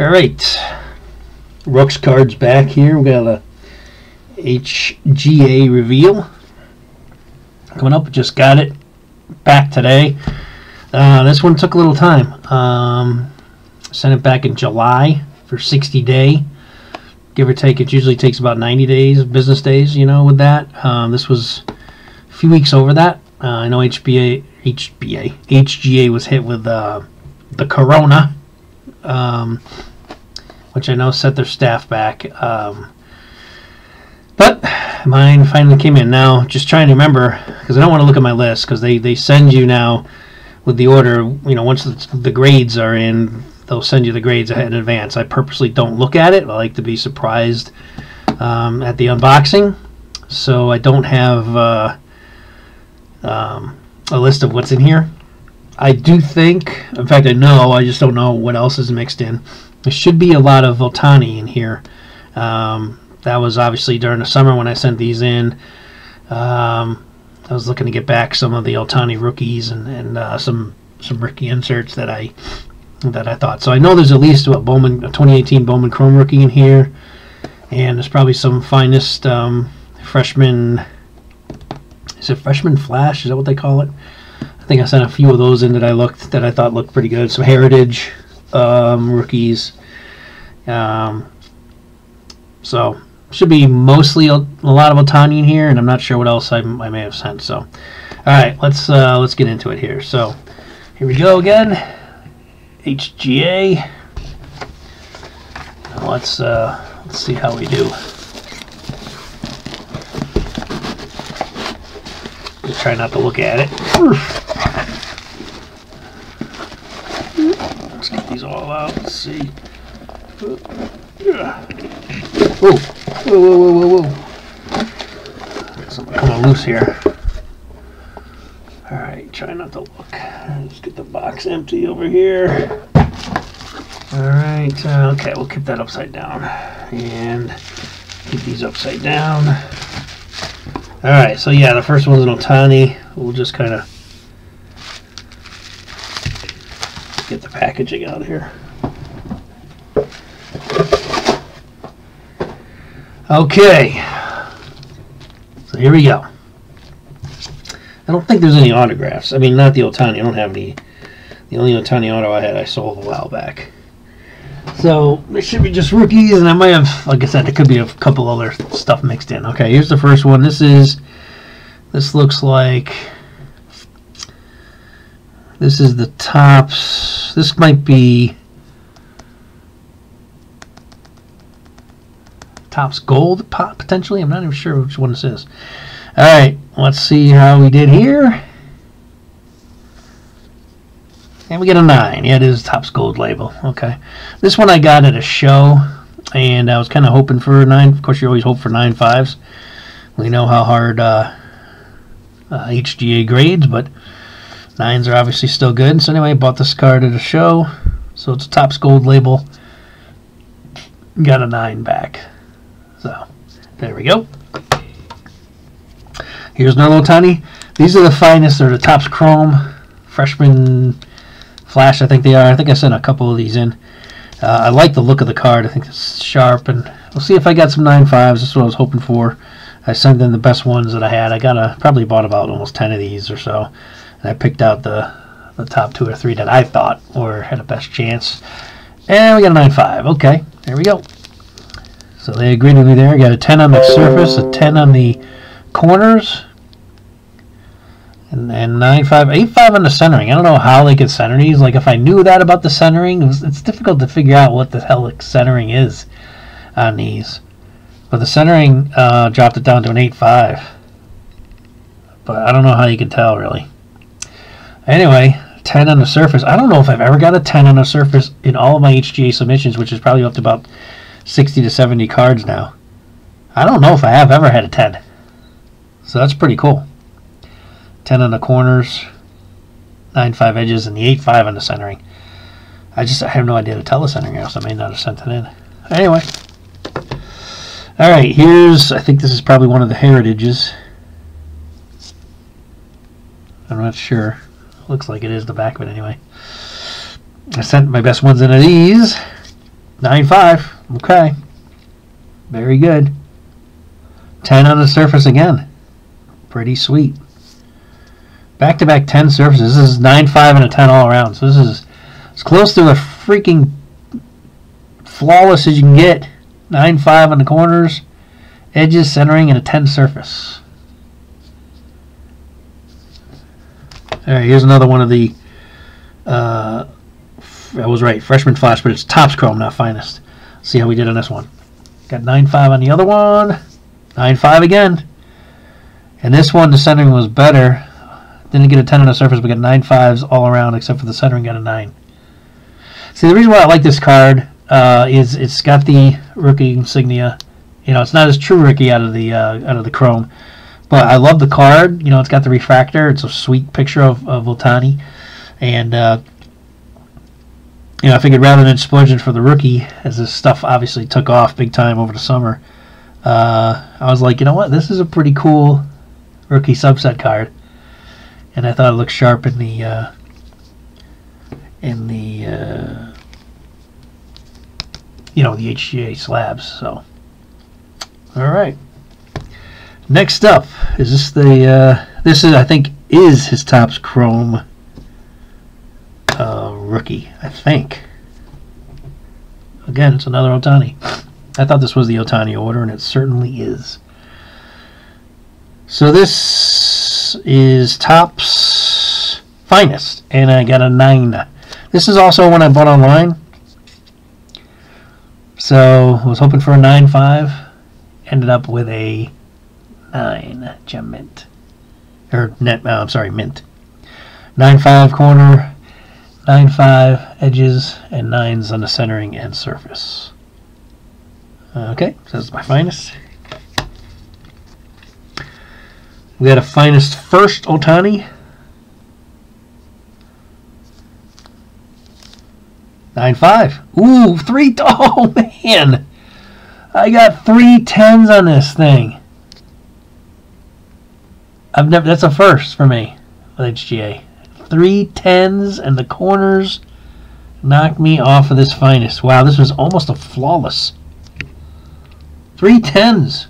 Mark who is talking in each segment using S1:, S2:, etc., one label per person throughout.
S1: All right. Rucks cards back here. We got a HGA reveal coming up. Just got it back today. Uh, this one took a little time. Um, sent it back in July for 60 day, give or take. It usually takes about 90 days, business days, you know, with that. Um, this was a few weeks over that. Uh, I know HBA, HBA, HGA was hit with uh, the Corona, um, which I know set their staff back. Um, but mine finally came in. Now, just trying to remember, because I don't want to look at my list, because they, they send you now with the order, you know, once the, the grades are in, they'll send you the grades in advance. I purposely don't look at it. I like to be surprised um, at the unboxing. So I don't have uh, um, a list of what's in here. I do think, in fact, I know, I just don't know what else is mixed in. There should be a lot of Ohtani in here. Um, that was obviously during the summer when I sent these in. Um, I was looking to get back some of the Ohtani rookies and, and uh, some some rookie inserts that I that I thought. So I know there's at least a Bowman a 2018 Bowman Chrome rookie in here, and there's probably some finest um, freshman. Is it freshman flash? Is that what they call it? I think I sent a few of those in that I looked that I thought looked pretty good. Some heritage um, rookies. Um, so should be mostly a, a lot of Ohtani in here, and I'm not sure what else I, I may have sent. So, all right, let's uh, let's get into it here. So, here we go again. HGA. Let's uh, let's see how we do. Try not to look at it. Let's get these all out. Let's see. Whoa, whoa, whoa, whoa, whoa, whoa. Something coming loose here. Alright, try not to look. Let's get the box empty over here. Alright, uh, okay, we'll keep that upside down. And keep these upside down. Alright, so yeah, the first one's an Ohtani. We'll just kind of get the packaging out of here. Okay. So here we go. I don't think there's any autographs. I mean, not the Ohtani. I don't have any. The only Ohtani auto I had, I sold a while back. So there should be just rookies, and I might have, like I said, there could be a couple other stuff mixed in. Okay, here's the first one. This is, this looks like, this is the Topps. This might be Topps Gold, potentially. I'm not even sure which one this is. All right, let's see how we did here. And we get a 9. Yeah, it is Topps Gold label. Okay. This one I got at a show, and I was kind of hoping for a 9. Of course, you always hope for 9 5s. We know how hard uh, uh, HGA grades, but 9s are obviously still good. So anyway, bought this card at a show. So it's a Topps Gold label. Got a 9 back. So, there we go. Here's another Ohtani. These are the finest. They're the Topps Chrome freshman flash. I think they are. I think I sent a couple of these in. Uh, I like the look of the card. I think it's sharp, and we'll see if I got some 9.5s. That's what I was hoping for. I sent in the best ones that I had. I got a probably bought about almost 10 of these or so, and I picked out the the top two or three that I thought were had the best chance. And we got a 9.5. Okay, there we go. So they agreed with me there. Got a 10 on the surface, a 10 on the corners, and then 9, 5, 8, 5 on the centering. I don't know how they could center these. Like, if I knew that about the centering, it was, it's difficult to figure out what the hell centering is on these. But the centering uh, dropped it down to an 8, 5. But I don't know how you can tell, really. Anyway, 10 on the surface. I don't know if I've ever got a 10 on the surface in all of my HGA submissions, which is probably up to about 60 to 70 cards now. I don't know if I have ever had a 10. So that's pretty cool. 10 on the corners, 9 5 edges, and the 8 5 on the centering. I just I have no idea to tell the centering else. I may not have sent it in. Anyway. Alright, here's, I think this is probably one of the heritages. I'm not sure. Looks like it is the back of it anyway. I sent my best ones into these. 9.5. Okay. Very good. 10 on the surface again. Pretty sweet. Back to back 10 surfaces. This is 9.5 and a 10 all around. So this is as close to a freaking flawless as you can get. 9.5 on the corners, edges, centering, and a 10 surface. All right, here's another one of the. Uh, I was right, freshman flash, but it's Topps Chrome, not finest. See how we did on this one. Got 9.5 on the other one. 9.5 again. And this one, the centering was better. Didn't get a 10 on the surface, but got 9.5s all around, except for the centering got a 9. See, the reason why I like this card uh, is it's got the rookie insignia. You know, it's not as true rookie out of the uh, out of the chrome, but I love the card. You know, it's got the refractor. It's a sweet picture of, of Ohtani, and uh, you know, I figured rather than splurging for the rookie, as this stuff obviously took off big time over the summer, uh, I was like, you know what, this is a pretty cool rookie subset card, and I thought it looked sharp in the uh, in the uh, you know, the HGA slabs. So, all right. Next up is this the uh, this is I think is his Topps Chrome uh, rookie. I think. Again, it's another Ohtani. I thought this was the Ohtani order, and it certainly is. So this is Topps Finest, and I got a 9. This is also one I bought online. So I was hoping for a 9.5. Ended up with a 9 gem mint. Or net, uh, I'm sorry, mint. Nine five corner, nine five edges, and 9s on the centering and surface. Okay, so that's my finest. We got a finest first Ohtani. Nine five. Ooh, three. Oh man, I got three tens on this thing. I've never. That's a first for me with HGA. Three tens and the corners knocked me off of this finest. Wow, this was almost a flawless. Three tens.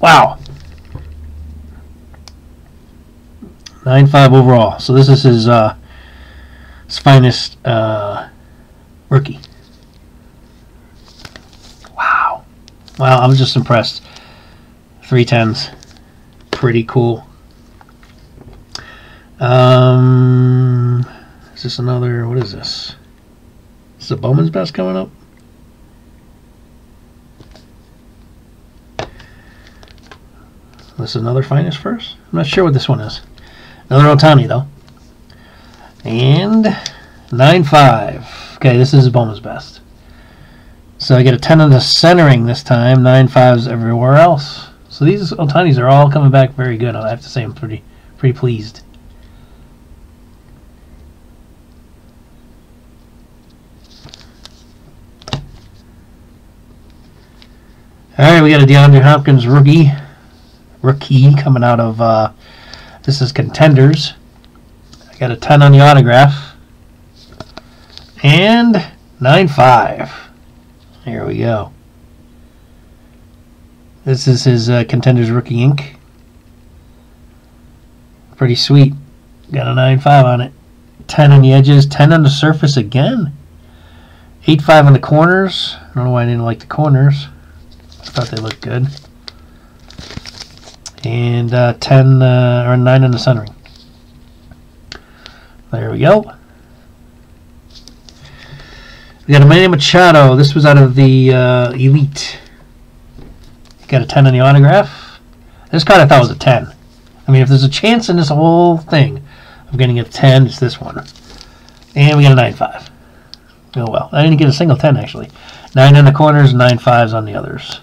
S1: Wow. Nine five overall. So this is his uh, his finest uh, rookie. Wow. Wow, I'm just impressed. Three tens. Pretty cool. Um, is this another, what is this? Is the Bowman's Best coming up? This is another finest first? I'm not sure what this one is. Another Ohtani, though. And 9-5. Okay, this is Bowman's best. So I get a 10 on the centering this time. 9.5s everywhere else. So these Ohtanis are all coming back very good. I have to say I'm pretty pretty pleased. All right, we got a DeAndre Hopkins rookie, rookie coming out of uh, this is contenders. I got a 10 on the autograph. And 9-5. Here we go. This is his uh, Contenders Rookie ink. Pretty sweet. Got a 9.5 on it. 10 on the edges, 10 on the surface again. 8.5 on the corners. I don't know why I didn't like the corners. I thought they looked good. And uh, 10 uh, or 9 on the centering. There we go. We got a Manny Machado. This was out of the uh, Elite. Got a 10 on the autograph. This card I thought was a 10. I mean, if there's a chance in this whole thing of getting a 10, it's this one. And we got a 9-5. Oh well. I didn't get a single 10 actually. 9 in the corners, 9 fives on the others.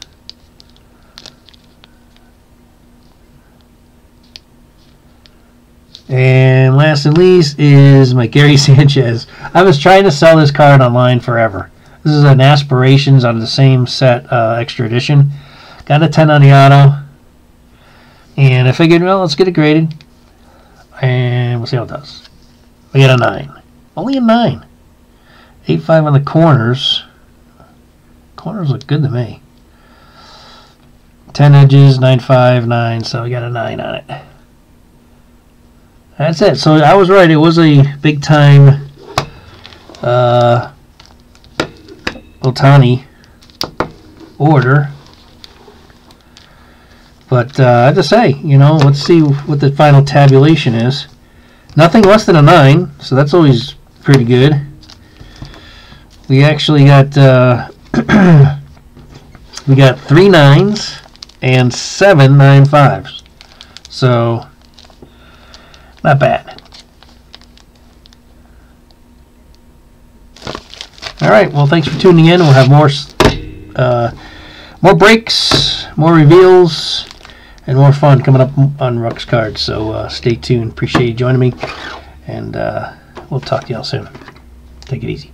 S1: And last and least is my Gary Sanchez. I was trying to sell this card online forever. This is an Aspirations on the same set, uh, extra edition. Got a 10 on the auto. And I figured, well, let's get it graded. And we'll see how it does. We got a 9. Only a 9. Eight five on the corners. Corners look good to me. Ten edges, nine five nine. So we got a nine on it. That's it. So I was right. It was a big time uh, Ohtani order. But uh, I have to say, you know, let's see what the final tabulation is. Nothing less than a 9, so that's always pretty good. We actually got uh, we got three nines and seven nine fives. So not bad. All right. Well, thanks for tuning in. We'll have more uh, more breaks, more reveals, and more fun coming up on Rucks Cards. So uh, stay tuned. Appreciate you joining me, and uh, we'll talk to y'all soon. Take it easy.